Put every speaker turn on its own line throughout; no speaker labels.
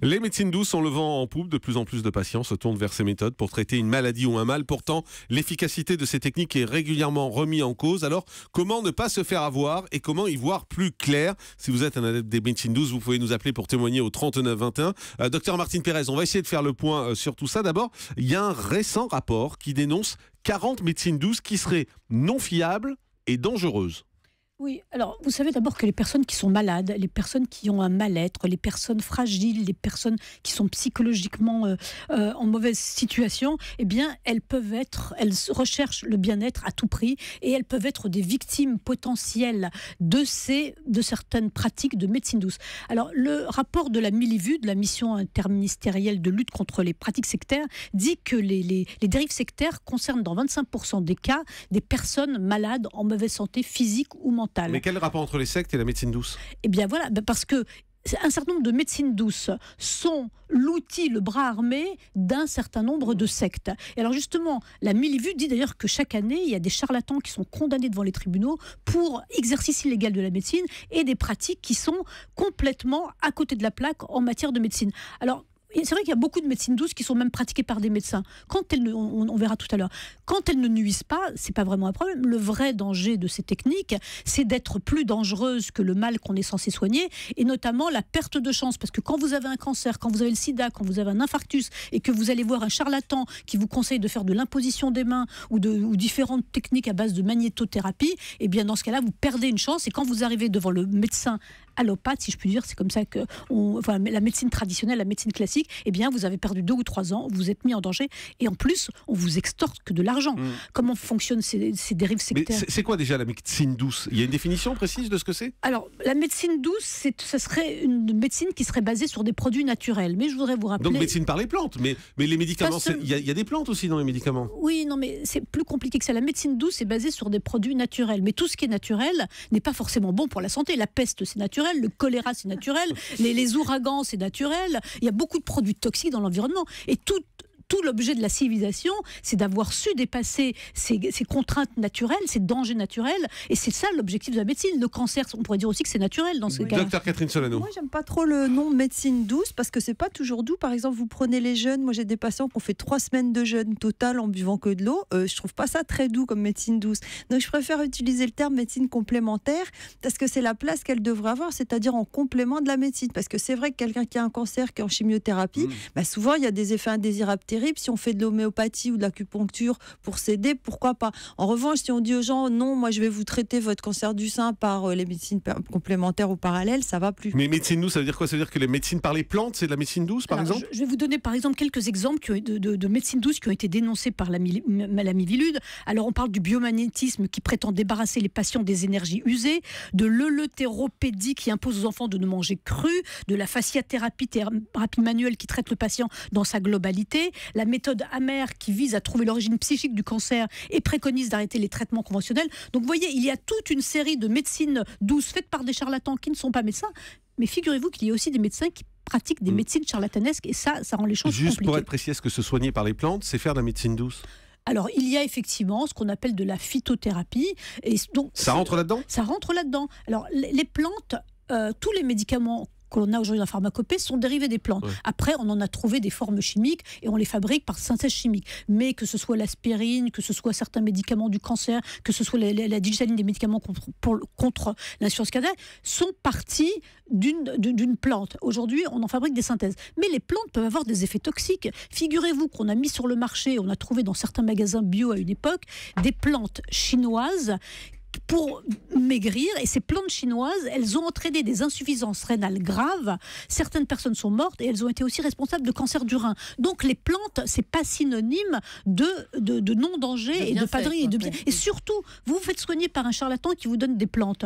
Les médecines douces ont le vent en poupe. De plus en plus de patients se tournent vers ces méthodes pour traiter une maladie ou un mal. Pourtant, l'efficacité de ces techniques est régulièrement remise en cause. Alors, comment ne pas se faire avoir et comment y voir plus clair? Si vous êtes un adepte des médecines douces, vous pouvez nous appeler pour témoigner au 39 21. Euh, docteur Martine Pérez, on va essayer de faire le point euh, sur tout ça. D'abord, il y a un récent rapport qui dénonce 40 médecines douces qui seraient non fiables et dangereuses.
Oui, alors vous savez d'abord que les personnes qui sont malades, les personnes qui ont un mal-être, les personnes fragiles, les personnes qui sont psychologiquement euh, euh, en mauvaise situation, eh bien, elles peuvent être, elles recherchent le bien-être à tout prix et elles peuvent être des victimes potentielles de ces, de certaines pratiques de médecine douce. Alors, le rapport de la Milivu, de la mission interministérielle de lutte contre les pratiques sectaires, dit que les, les, les dérives sectaires concernent dans 25% des cas des personnes malades en mauvaise santé physique ou mentale.
Mais quel rapport entre les sectes et la médecine douce?
Eh bien voilà, ben parce que un certain nombre de médecines douces sont l'outil, le bras armé d'un certain nombre de sectes. Et alors justement, la Milivu dit d'ailleurs que chaque année, il y a des charlatans qui sont condamnés devant les tribunaux pour exercice illégal de la médecine et des pratiques qui sont complètement à côté de la plaque en matière de médecine. Alors c'est vrai qu'il y a beaucoup de médecines douces qui sont même pratiquées par des médecins. Quand elles on, verra tout à l'heure, quand elles ne nuisent pas, c'est pas vraiment un problème. Le vrai danger de ces techniques, c'est d'être plus dangereuse que le mal qu'on est censé soigner, et notamment la perte de chance. Parce que quand vous avez un cancer, quand vous avez le sida, quand vous avez un infarctus, et que vous allez voir un charlatan qui vous conseille de faire de l'imposition des mains ou, de, différentes techniques à base de magnétothérapie, eh bien dans ce cas-là, vous perdez une chance. Et quand vous arrivez devant le médecin allopathe, si je puis dire, c'est comme ça que on, enfin, la médecine traditionnelle, la médecine classique, eh bien, vous avez perdu deux ou trois ans, vous êtes mis en danger, et en plus, on vous extorque que de l'argent. Mm. Comment fonctionnent ces, dérives sectaires
C'est quoi déjà la médecine douce? Il y a une définition précise de ce que c'est?
Alors, la médecine douce, ce serait une médecine qui serait basée sur des produits naturels. Mais je voudrais vous rappeler.
Donc, médecine par les plantes, mais, mais les médicaments, il y, y, a des plantes aussi dans les médicaments.
Oui, non, mais c'est plus compliqué que ça. La médecine douce est basée sur des produits naturels, mais tout ce qui est naturel n'est pas forcément bon pour la santé. La peste, c'est naturel le choléra c'est naturel, les, ouragans c'est naturel, il y a beaucoup de produits toxiques dans l'environnement. Et tout, tout l'objet de la civilisation, c'est d'avoir su dépasser ces, contraintes naturelles, ces dangers naturels. Et c'est ça l'objectif de la médecine. Le cancer, on pourrait dire aussi que c'est naturel dans ce cas.
Docteur Catherine Solano.
Moi, j'aime pas trop le nom médecine douce parce que c'est pas toujours doux. Par exemple, vous prenez les jeunes. Moi, j'ai des patients qui ont fait trois semaines de jeûne total en buvant que de l'eau. Euh, je trouve pas ça très doux comme médecine douce. Donc, je préfère utiliser le terme médecine complémentaire parce que c'est la place qu'elle devrait avoir, c'est-à-dire en complément de la médecine. Parce que c'est vrai que quelqu'un qui a un cancer, qui est en chimiothérapie, mmh. bah, souvent, il y a des effets indésirables si on fait de l'homéopathie ou de l'acupuncture pour s'aider, pourquoi pas? En revanche, si on dit aux gens non, moi je vais vous traiter votre cancer du sein par euh, les médecines complémentaires ou parallèles, ça va plus.
Mais médecine douce, ça veut dire quoi? Ça veut dire que les médecines par les plantes, c'est de la médecine douce, par exemple?
je, vais vous donner par exemple quelques exemples de, de, de, médecine douce qui ont été dénoncés par la, la Mivilude. Alors on parle du biomagnétisme qui prétend débarrasser les patients des énergies usées, de l'euleutéropédie qui impose aux enfants de ne manger cru, de la fasciathérapie, thérapie manuelle qui traite le patient dans sa globalité, la méthode amère qui vise à trouver l'origine psychique du cancer et préconise d'arrêter les traitements conventionnels. Donc vous voyez, il y a toute une série de médecines douces faites par des charlatans qui ne sont pas médecins. Mais figurez-vous qu'il y a aussi des médecins qui pratiquent des mm. médecines charlatanesques et ça, ça rend les choses
Juste pour être précis, est-ce que se soigner par les plantes, c'est faire de la médecine douce?
Alors, il y a effectivement ce qu'on appelle de la phytothérapie. Et donc,
ça rentre là-dedans?
Ça rentre là-dedans. Alors, les plantes, euh, tous les médicaments qu'on a aujourd'hui dans la pharmacopée sont dérivés des plantes. Après, on en a trouvé des formes chimiques et on les fabrique par synthèse chimique. Mais que ce soit l'aspirine, que ce soit certains médicaments du cancer, que ce soit la, la, digitaline des médicaments contre, contre l'insuffisance cardiaque, sont partis d'une plante. Aujourd'hui, on en fabrique des synthèses. Mais les plantes peuvent avoir des effets toxiques. Figurez-vous qu'on a mis sur le marché, on a trouvé dans certains magasins bio à une époque, des plantes chinoises pour maigrir. Et ces plantes chinoises, elles ont entraîné des insuffisances rénales graves. Certaines personnes sont mortes et elles ont été aussi responsables de cancer du rein. Donc les plantes, c'est pas synonyme de, de, non-danger et de padrie et de bien. Et surtout, vous vous faites soigner par un charlatan qui vous donne des plantes.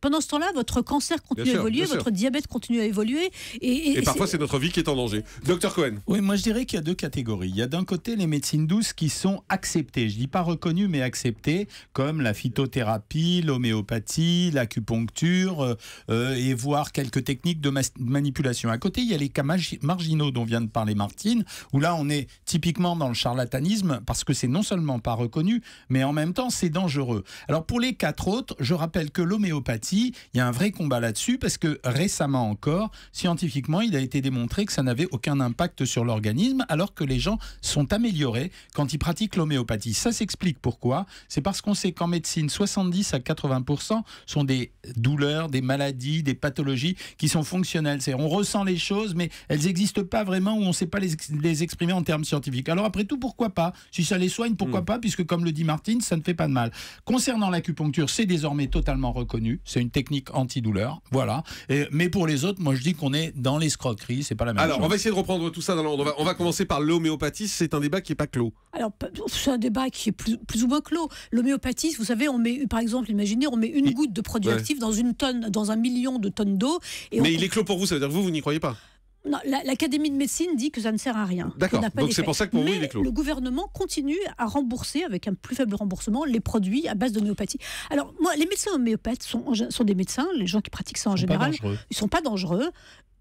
Pendant ce temps-là, votre cancer continue à évoluer, votre diabète continue à évoluer.
Et, parfois, c'est notre vie qui est en danger. Docteur Cohen.
Oui, moi je dirais qu'il y a deux catégories. Il y a d'un côté les médecines douces qui sont acceptées. Je dis pas reconnues, mais acceptées, comme la phytothérapie, l'homéopathie, l'acupuncture, euh, euh, et voire quelques techniques de manipulation. À côté, il y a les cas marginaux dont vient de parler Martine, où là, on est typiquement dans le charlatanisme, parce que c'est non seulement pas reconnu, mais en même temps, c'est dangereux. Alors pour les quatre autres, je rappelle que l'homéopathie, il y a un vrai combat là-dessus parce que récemment encore, scientifiquement, il a été démontré que ça n'avait aucun impact sur l'organisme alors que les gens sont améliorés quand ils pratiquent l'homéopathie. Ça s'explique pourquoi. C'est parce qu'on sait qu'en médecine, 70 à 80% sont des douleurs, des maladies, des pathologies qui sont fonctionnelles. C'est on ressent les choses, mais elles n'existent pas vraiment ou on ne sait pas les, les, exprimer en termes scientifiques. Alors après tout, pourquoi pas? Si ça les soigne, pourquoi mm. pas? Puisque comme le dit Martine, ça ne fait pas de mal. Concernant l'acupuncture, c'est désormais totalement reconnu. C'est une technique antidouleur. Voilà. Et, mais pour les autres, moi je dis qu'on est dans l'escroquerie. C'est pas la même
Alors,
chose.
on va essayer de reprendre tout ça dans l'ordre. On va, commencer par l'homéopathie. C'est un débat qui n'est pas clos.
Alors, c'est un débat qui est plus, plus ou moins clos. L'homéopathie, vous savez, on met, par exemple, imaginez, on met une goutte de produit actif dans une tonne, dans un million de tonnes d'eau.
Mais il est clos pour vous, ça veut dire que vous, vous n'y croyez pas
l'Académie de médecine dit que ça ne sert à rien.
D'accord, donc c'est pour ça que pour
vous,
il est clos.
Le gouvernement continue à rembourser, avec un plus faible remboursement, les produits à base d'homéopathie. Alors, moi, les médecins homéopathes sont, sont des médecins, les gens qui pratiquent ça en général, ils ne sont pas dangereux.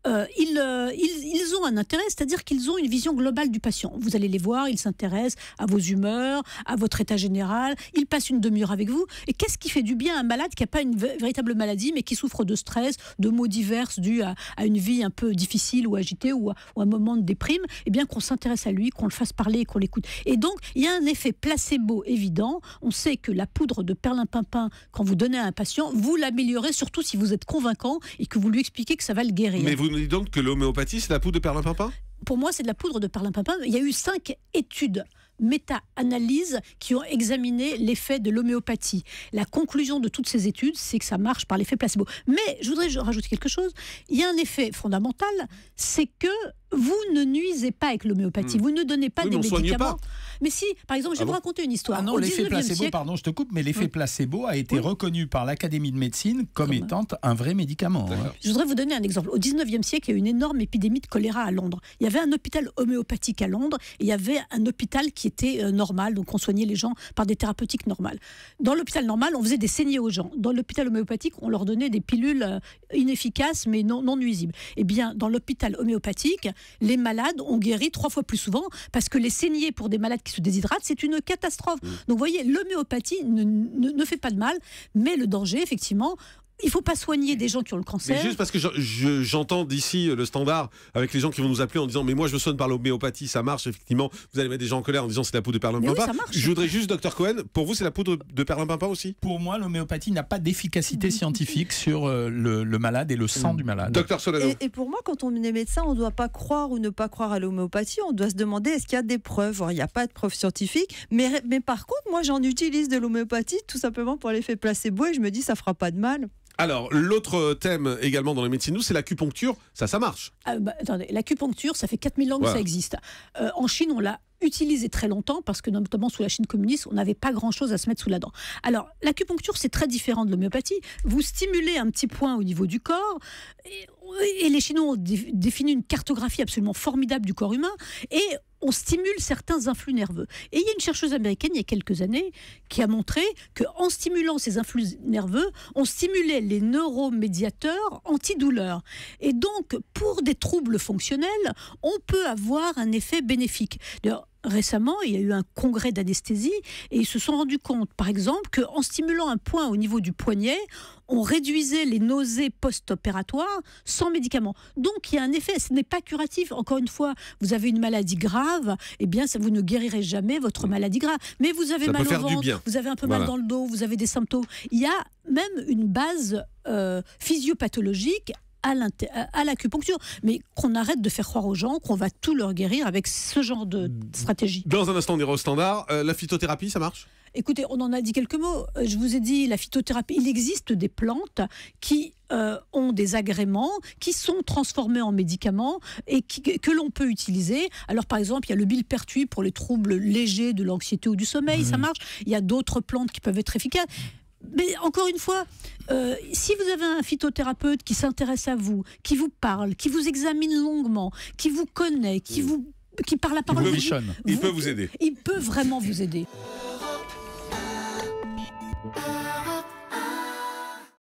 Euh, euh, ils, ils, ont un intérêt, c'est-à-dire qu'ils ont une vision globale du patient. Vous allez les voir, ils s'intéressent à vos humeurs, à votre état général, ils passent une demi-heure avec vous. Et qu'est-ce qui fait du bien à un malade qui n'a pas une véritable maladie, mais qui souffre de stress, de maux divers dus à, une vie un peu difficile ou agitée ou à, un moment de déprime? Eh bien, qu'on s'intéresse à lui, qu'on le fasse parler, qu'on l'écoute. Et donc, il y a un effet placebo évident. On sait que la poudre de perlimpinpin, quand vous donnez à un patient, vous l'améliorez, surtout si vous êtes convaincant et que vous lui expliquez que ça va le guérir.
Nous dites donc que l'homéopathie, c'est la poudre de perlimpinpin?
Pour moi, c'est de la poudre de perlimpinpin. Il y a eu cinq études méta-analyses qui ont examiné l'effet de l'homéopathie. La conclusion de toutes ces études, c'est que ça marche par l'effet placebo. Mais je voudrais rajouter quelque chose. Il y a un effet fondamental, c'est que vous ne nuisez pas avec l'homéopathie. Hmm. Vous ne donnez pas des médicaments. Mais si, par exemple, je vais ah vous raconter une histoire.
Ah non, l'effet placebo, pardon, je te coupe, mais l'effet placebo a été reconnu par l'Académie de médecine comme étant un vrai médicament. Hein.
Je voudrais vous donner un exemple. Au 19e siècle, il y a eu une énorme épidémie de choléra à Londres. Il y avait un hôpital homéopathique à Londres et il y avait un hôpital qui était euh, normal, donc on soignait les gens par des thérapeutiques normales. Dans l'hôpital normal, on faisait des saignées aux gens. Dans l'hôpital homéopathique, on leur donnait des pilules euh, inefficaces mais non, non nuisibles. Eh bien, dans l'hôpital homéopathique, les malades ont guéri trois fois plus souvent parce que les saignées pour des malades qui se déshydratent, c'est une catastrophe. Mmh. Donc, vous voyez, l'homéopathie ne, ne, fait pas de mal, mais le danger, effectivement, il ne faut pas soigner des gens qui ont le cancer.
Mais juste parce que j'entends d'ici le standard avec les gens qui vont nous appeler en disant mais moi je me soigne par l'homéopathie, ça marche effectivement. Vous allez mettre des gens en colère en disant c'est la poudre de perlimpinpin.
Oui,
je voudrais juste, docteur Cohen, pour vous c'est la poudre de perlimpinpin aussi?
Pour moi, l'homéopathie n'a pas d'efficacité scientifique sur euh, le, malade et le sang du malade.
Docteur Solano.
Et, et, pour moi, quand on est médecin, on ne doit pas croire ou ne pas croire à l'homéopathie. On doit se demander est-ce qu'il y a des preuves? il n'y a pas de preuves scientifiques, mais, mais par contre, moi j'en utilise de l'homéopathie tout simplement pour l'effet placebo et je me dis ça fera pas de mal.
Alors, l'autre thème également dans les médecines, nous, c'est l'acupuncture. Ça, ça marche.
Ah, bah, attendez, l'acupuncture, ça fait 4000 ans que ça existe. Euh, en Chine, on l'a utilisé très longtemps parce que notamment sous la Chine communiste, on n'avait pas grand-chose à se mettre sous la dent. Alors, l'acupuncture, c'est très différent de l'homéopathie. Vous stimulez un petit point au niveau du corps et, et les Chinois ont défini une cartographie absolument formidable du corps humain et on stimule certains influx nerveux. Et il y a une chercheuse américaine il y a quelques années qui a montré qu'en stimulant ces influx nerveux, on stimulait les neuromédiateurs antidouleurs. Et donc, pour des troubles fonctionnels, on peut avoir un effet bénéfique récemment, il y a eu un congrès d'anesthésie et ils se sont rendus compte, par exemple, qu'en stimulant un point au niveau du poignet, on réduisait les nausées post-opératoires sans médicaments. Donc il y a un effet, ce n'est pas curatif. Encore une fois, vous avez une maladie grave, eh bien ça vous ne guérirez jamais votre maladie grave. Mais vous avez mal au ventre, vous avez un peu mal dans le dos, vous avez des symptômes. Il y a même une base euh, physiopathologique à l'acupuncture, mais qu'on arrête de faire croire aux gens qu'on va tout leur guérir avec ce genre de stratégie.
Dans un instant, on ira au standard. Euh, la phytothérapie, ça marche?
Écoutez, on en a dit quelques mots. Euh, je vous ai dit, la phytothérapie, il existe des plantes qui euh, ont des agréments, qui sont transformés en médicaments et que l'on peut utiliser. Alors, par exemple, il y a le bilpertuis pour les troubles légers de l'anxiété ou du sommeil, ça mmh. marche. Il y a d'autres plantes qui peuvent être efficaces. Mais encore une fois, euh, si vous avez un phytothérapeute qui s'intéresse à vous, qui vous parle, qui vous examine longuement, qui vous connaît, qui vous qui parle la parole,
il, il peut vous aider.
Il peut vraiment vous aider.